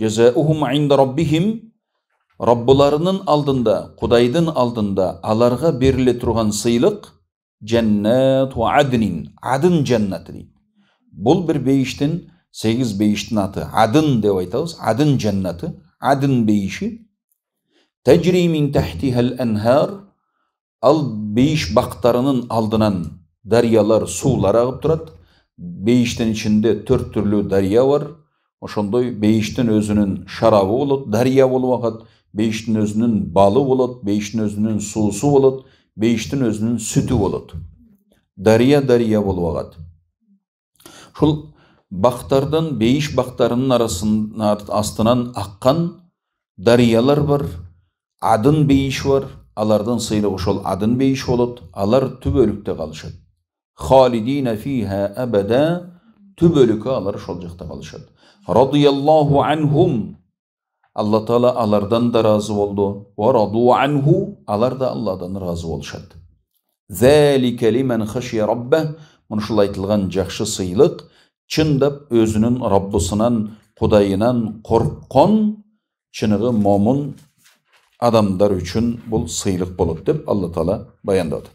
жазаухум инда раббихим раббыларының алдында құдайдың алдында аларға беріле тұрған сыйлық жәннату аднин адын жәннаты дейді бұл бір бейіштің сегіз бейіштің аты адын деп айтамыз. Адын жәннаты адын бейіші. Тәжри мин тахтихал анхар ал бейіш бақтарының алдынан дариялар сулар ағып тұрады. Бейіштің ішінде төрт түрлі дария бар. Ошондой бейиштин өзүнүн шарабы болот дария болуп акат бейиштин өзүнүн балы болот бейиштин өзүнүн суусу болот бейиштин өзүнүн сүтү болот. Дария дария болуп агат ушул бактардын бейиш бактарынын арасында астынан аккан дарыялар бар адын бейиши бар. Алардын сыйлыгы ошол адын бейиши болот. Алар түбөлүктө калышат. Халидина фиха абада түбөлүккө алар ошол жакта калышат радияллаху анхум алла тағала алардан да разы болды раду анху алар да алладан разы лиман хашия рабба ушул айтылған жақсы сыйлық чындап өзінің раббысынан құдайынан қорыққан чыныгы момын адамдар үшін бұл сыйлық болады деп алла тағала баяндап